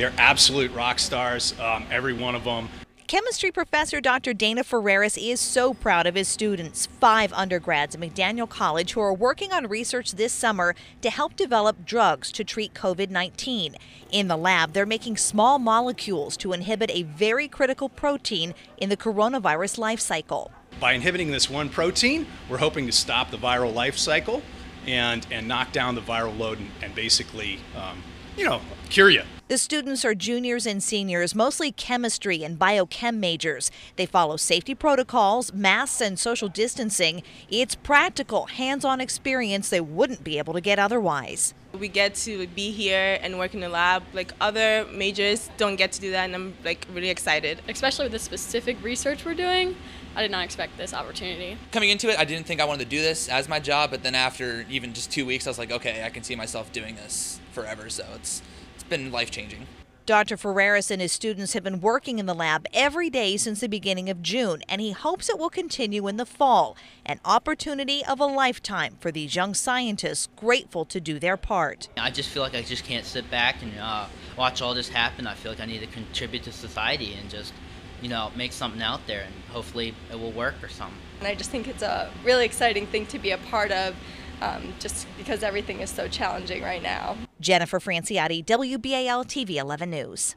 They're absolute rock stars, um, every one of them. Chemistry professor Dr. Dana Ferraris is so proud of his students, five undergrads at McDaniel College who are working on research this summer to help develop drugs to treat COVID 19. In the lab, they're making small molecules to inhibit a very critical protein in the coronavirus life cycle. By inhibiting this one protein, we're hoping to stop the viral life cycle and, and knock down the viral load and, and basically, um, you know, cure you. The students are juniors and seniors, mostly chemistry and biochem majors. They follow safety protocols, masks, and social distancing. It's practical, hands on experience they wouldn't be able to get otherwise. We get to be here and work in the lab. Like other majors don't get to do that, and I'm like really excited. Especially with the specific research we're doing, I did not expect this opportunity. Coming into it, I didn't think I wanted to do this as my job, but then after even just two weeks, I was like, okay, I can see myself doing this forever. So it's been life changing. Dr. Ferraris and his students have been working in the lab every day since the beginning of June, and he hopes it will continue in the fall. An opportunity of a lifetime for these young scientists grateful to do their part. I just feel like I just can't sit back and uh, watch all this happen. I feel like I need to contribute to society and just, you know, make something out there, and hopefully it will work or something. And I just think it's a really exciting thing to be a part of um, just because everything is so challenging right now. Jennifer Franciotti, WBAL TV 11 News.